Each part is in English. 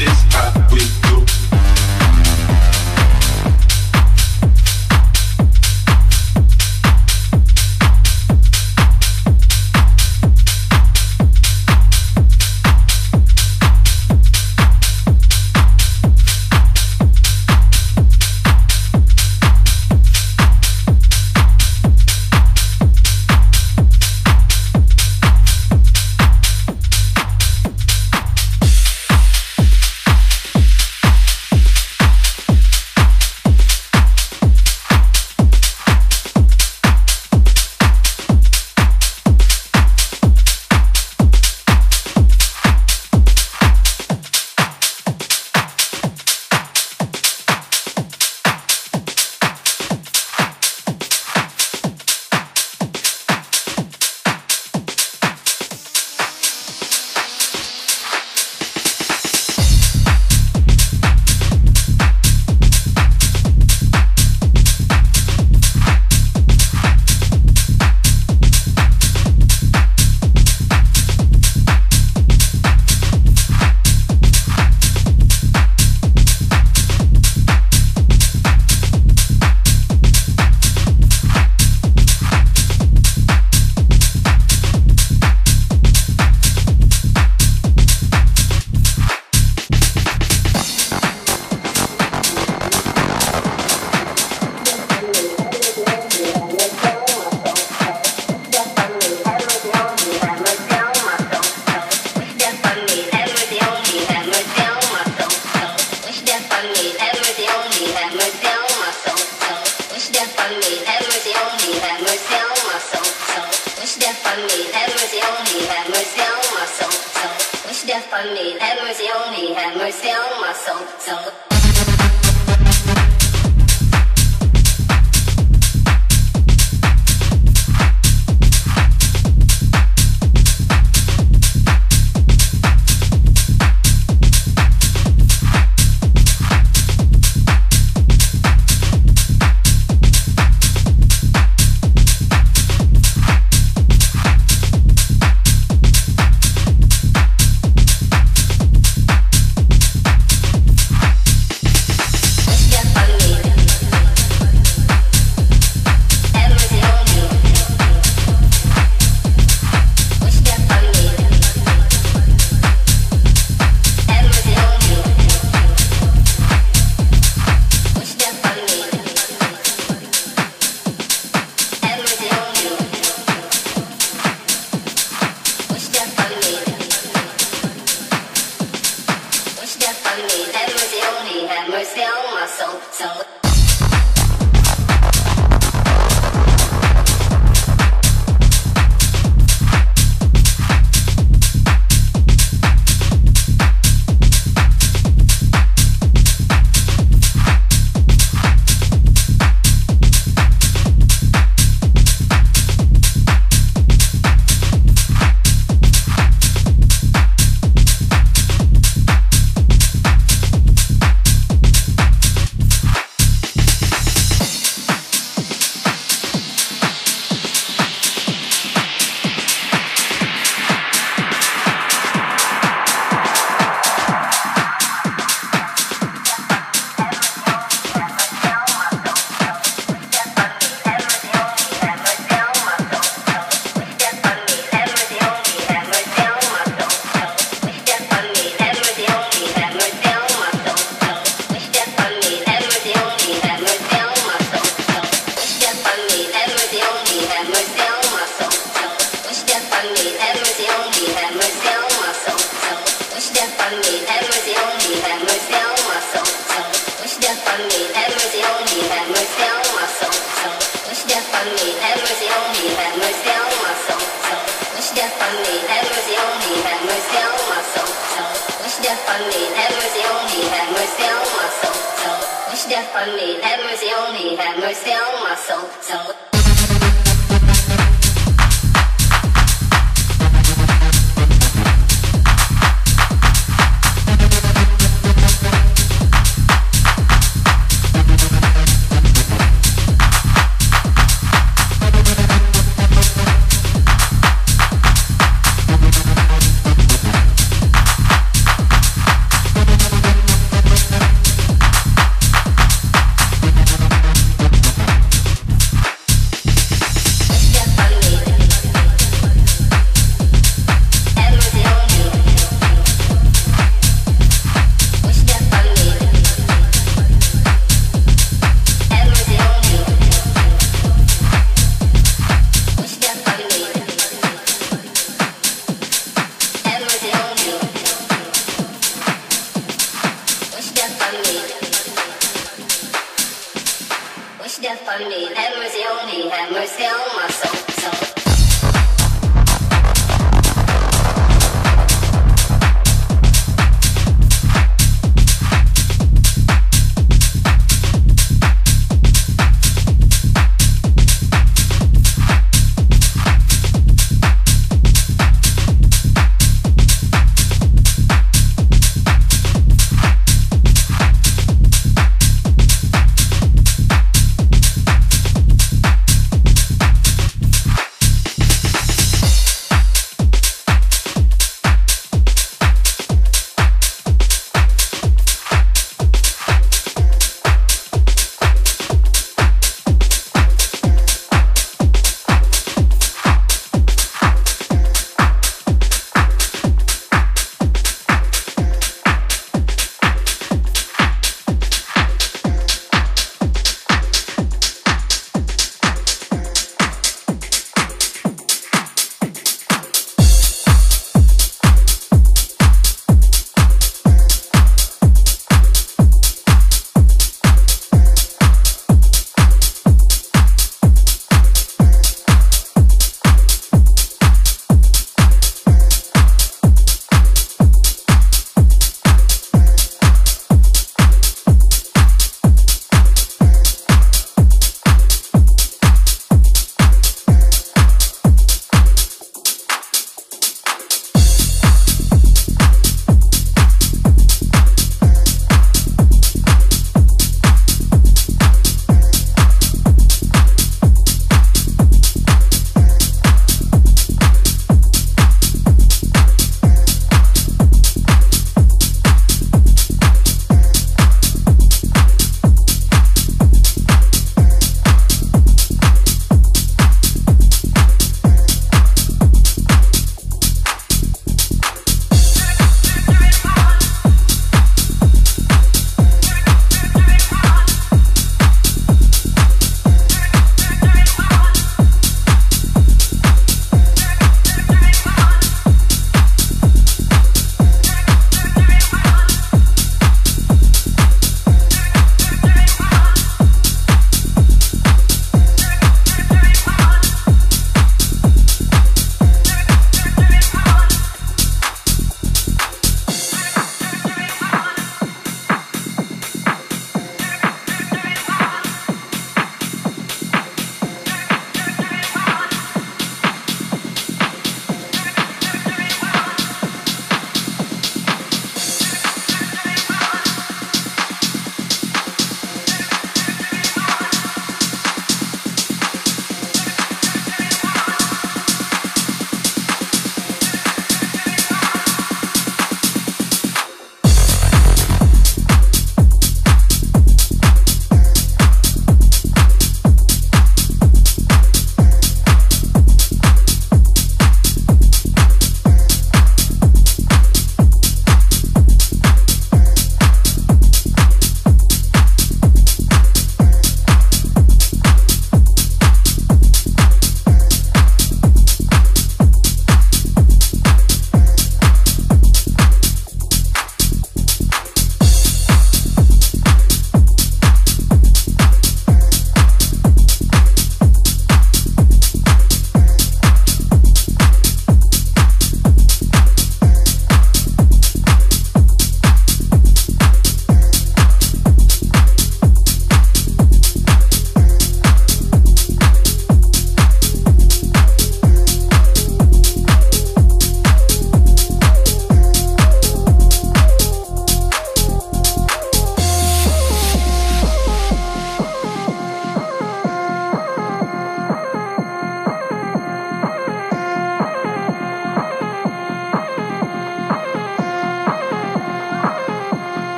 is hot. noise my soul. soul.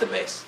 The bass.